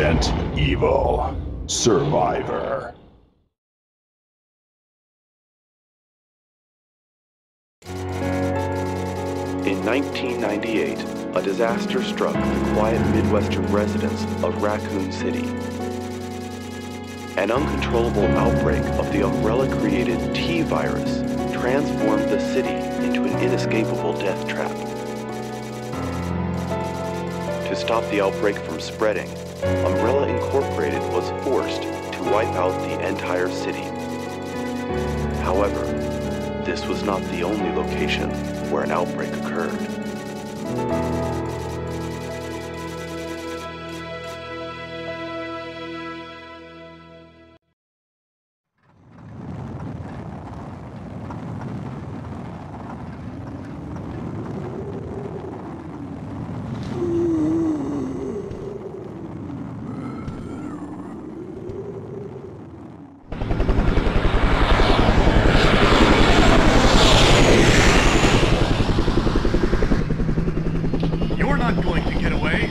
Resident Evil Survivor. In 1998, a disaster struck the quiet Midwestern residents of Raccoon City. An uncontrollable outbreak of the Umbrella-created T-virus transformed the city into an inescapable death trap. To stop the outbreak from spreading, Umbrella Incorporated was forced to wipe out the entire city. However, this was not the only location where an outbreak occurred. You're not going to get away.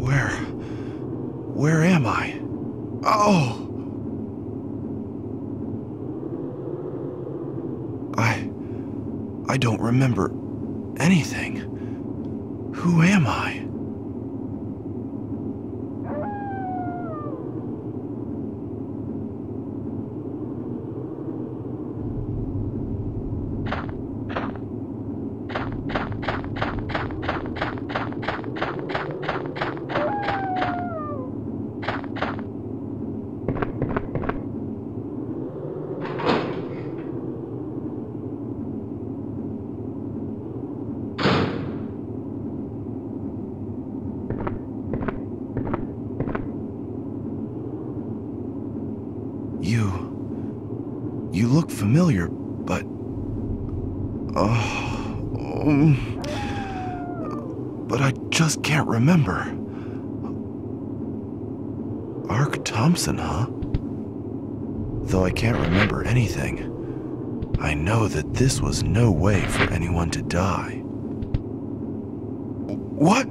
Where. Where am I? Oh! I. I don't remember anything. Who am I? You. You look familiar, but. Oh. um, but I just can't remember. Ark Thompson, huh? Though I can't remember anything, I know that this was no way for anyone to die. What?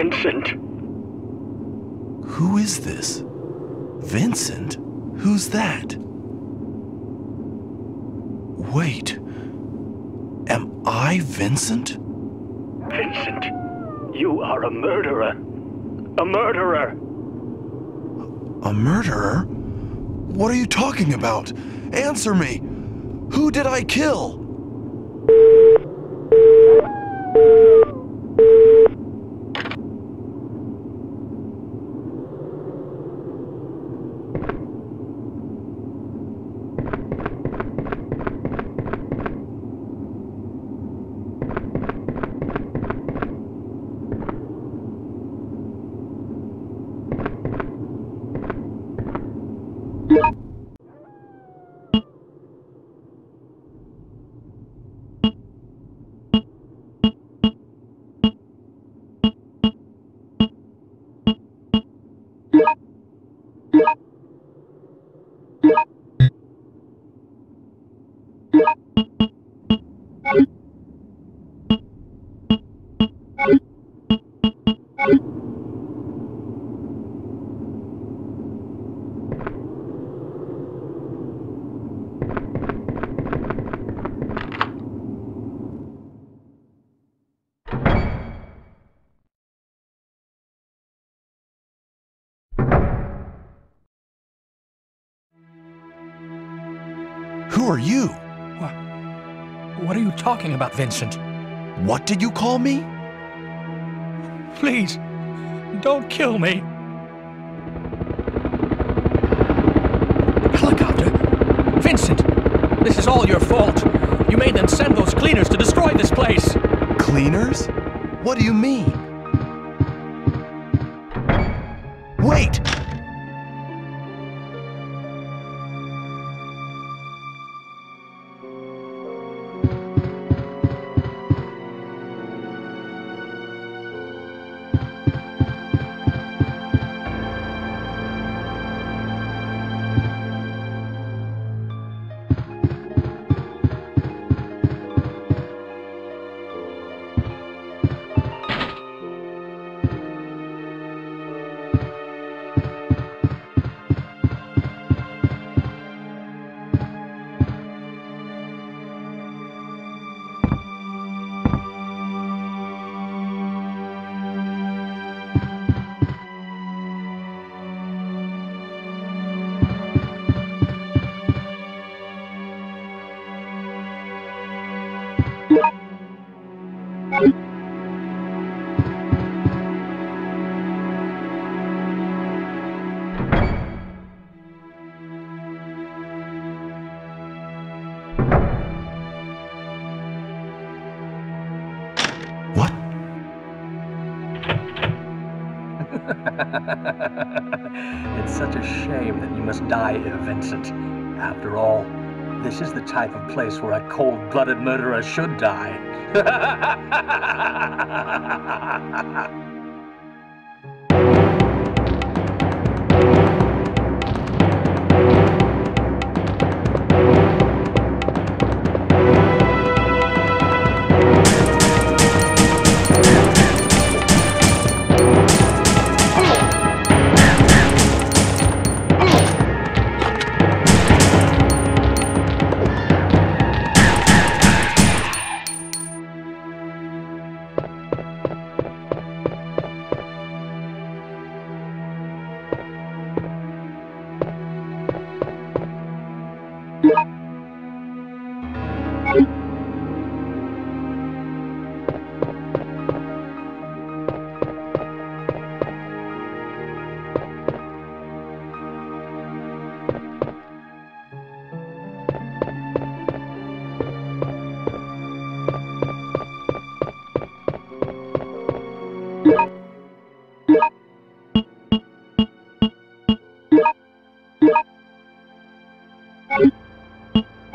Vincent. Who is this? Vincent? Who's that? Wait. Am I Vincent? Vincent, you are a murderer. A murderer. A murderer? What are you talking about? Answer me! Who did I kill? You? What? What are you talking about, Vincent? What did you call me? Please, don't kill me. Helicopter? Vincent, this is all your fault. You made them send those cleaners to destroy this place. Cleaners? What do you mean? it's such a shame that you must die here, Vincent. After all, this is the type of place where a cold-blooded murderer should die.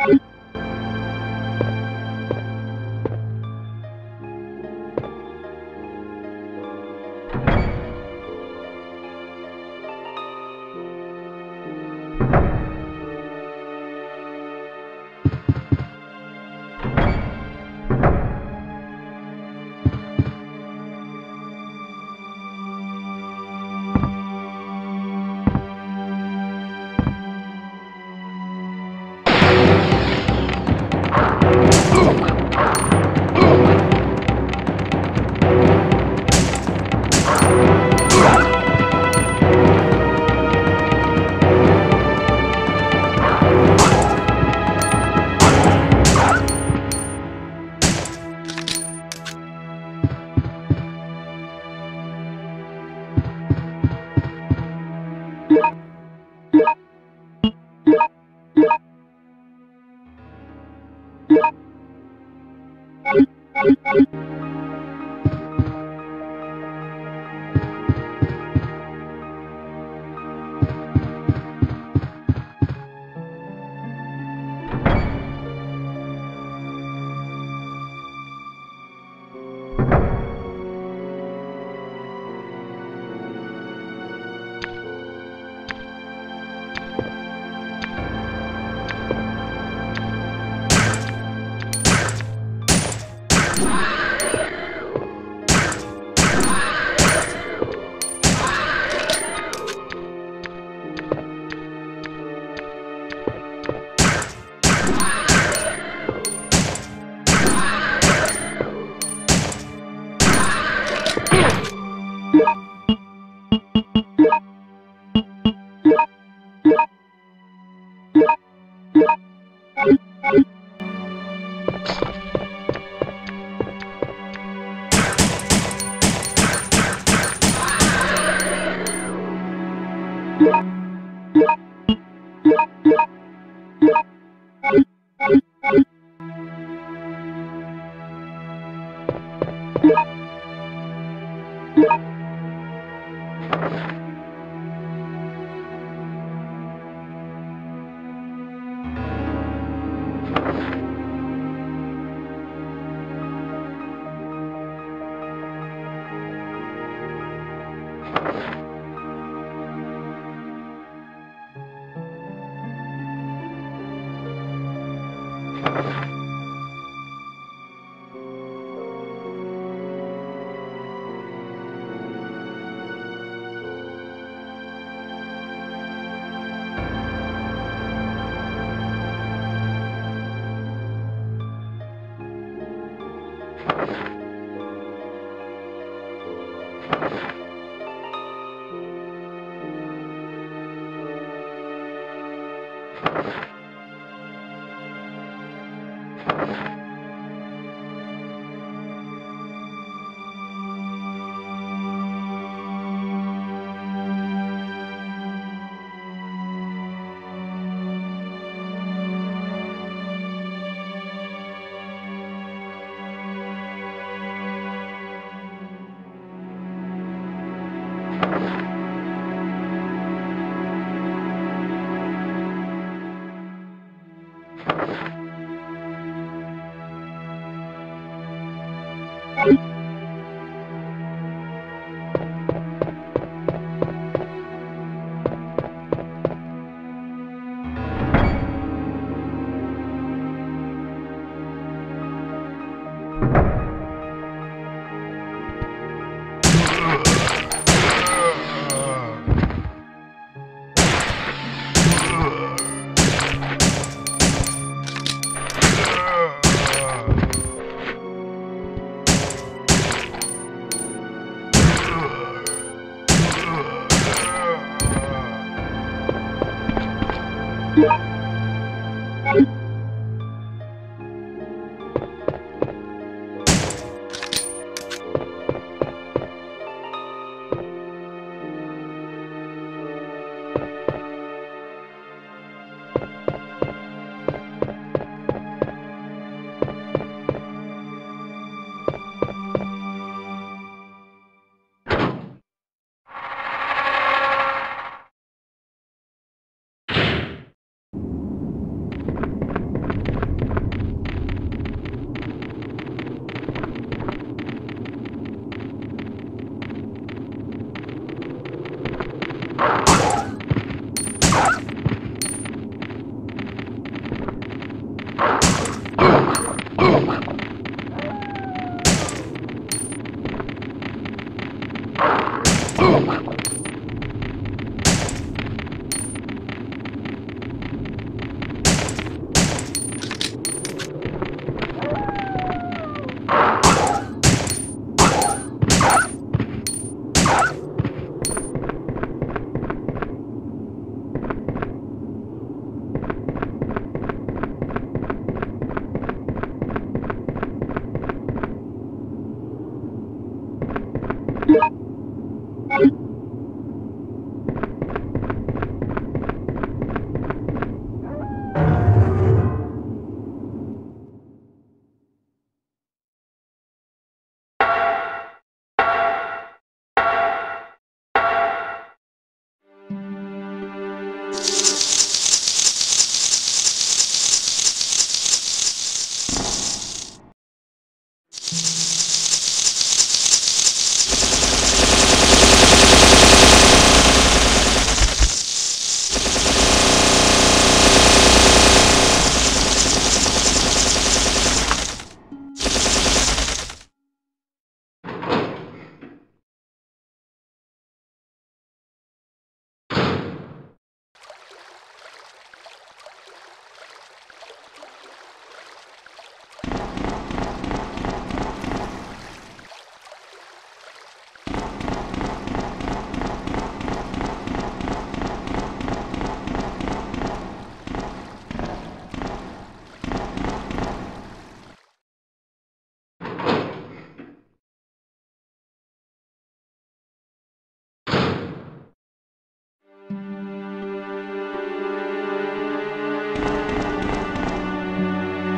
you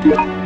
A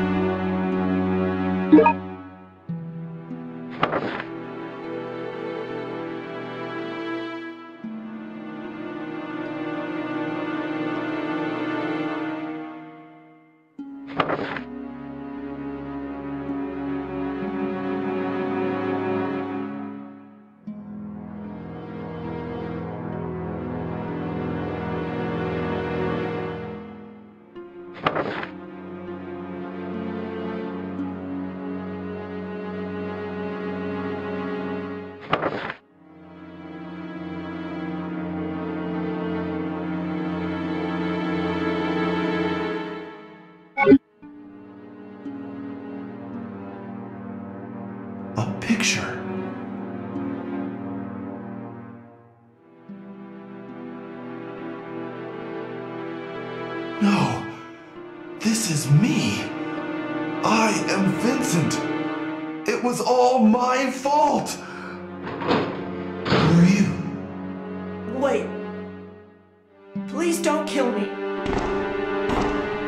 my fault. Who are you? Wait. Please don't kill me.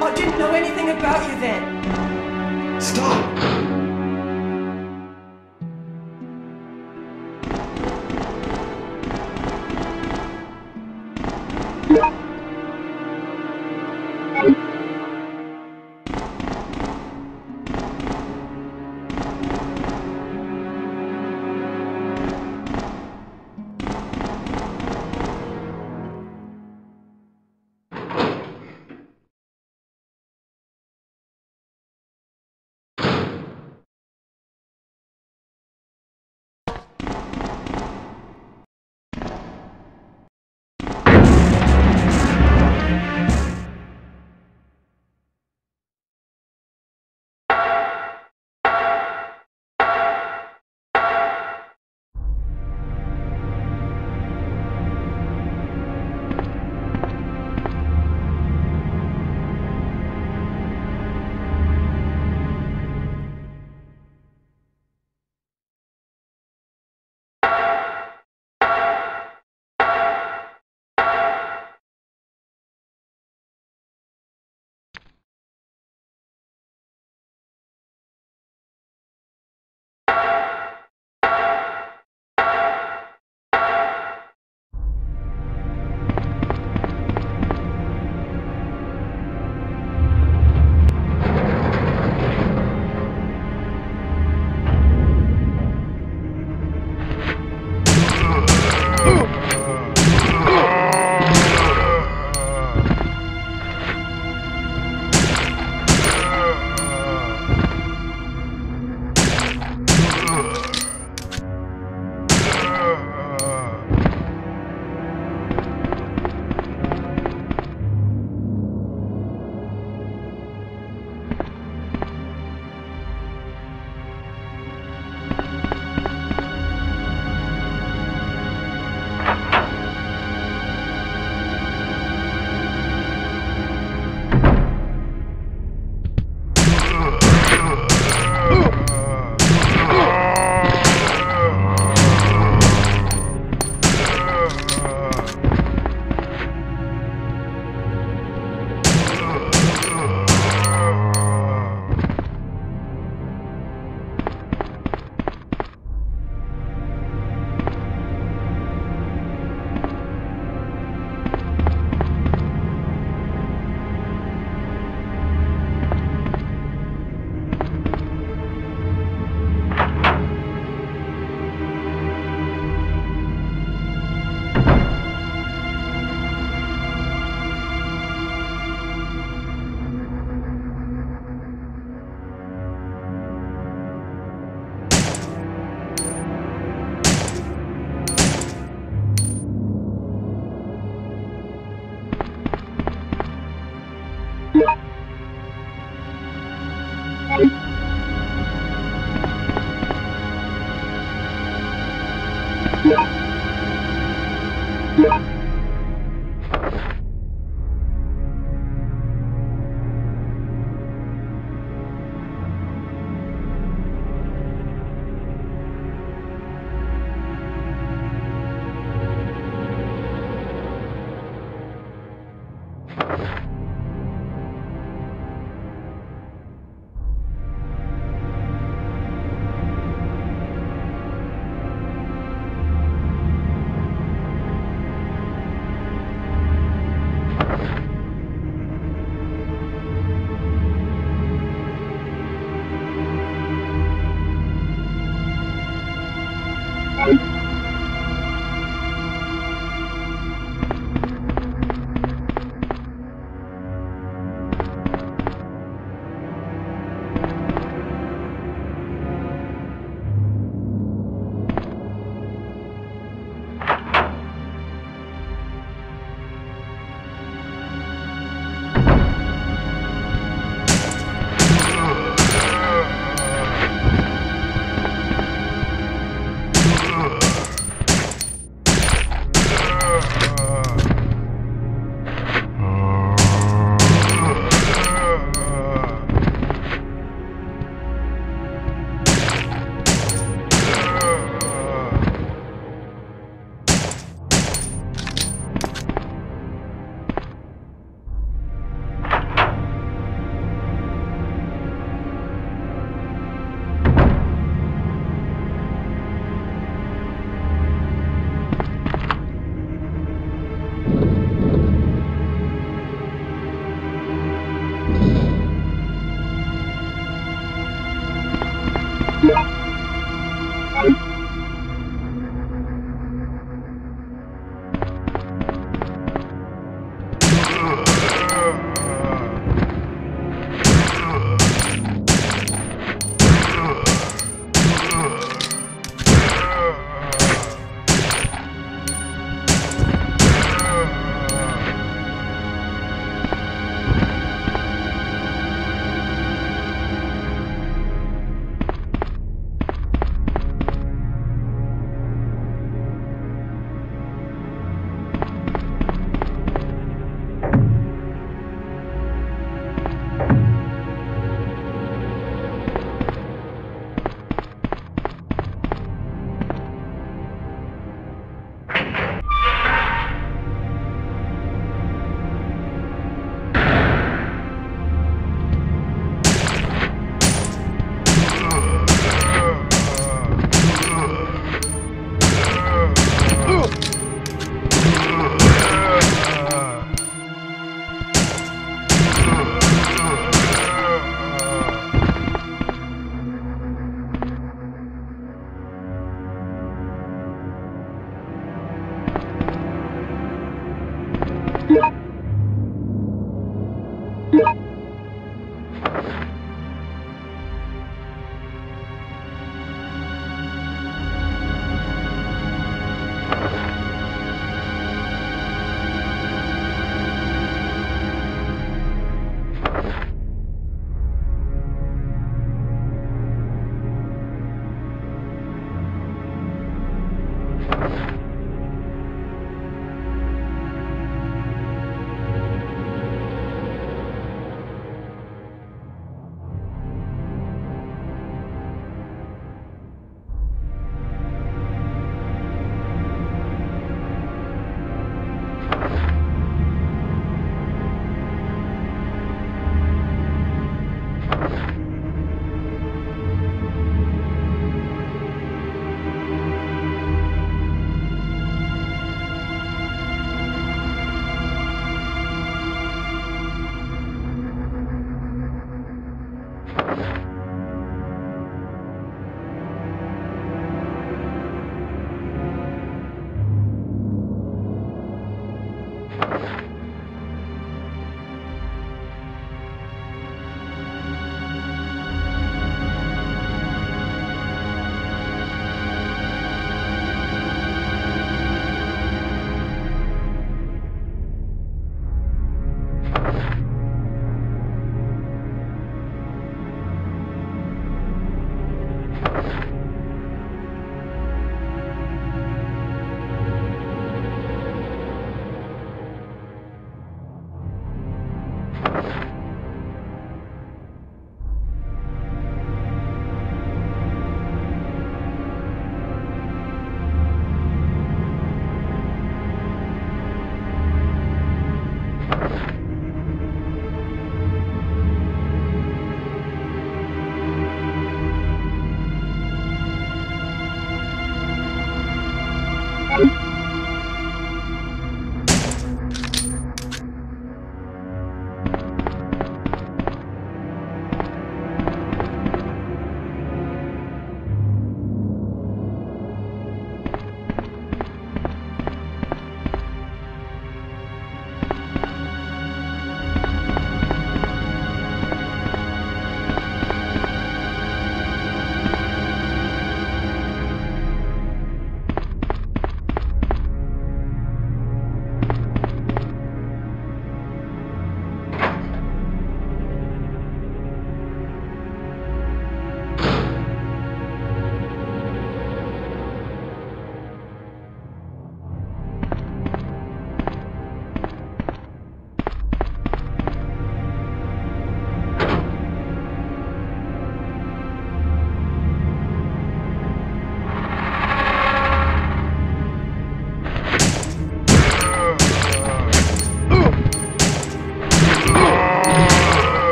I didn't know anything about you then. Stop!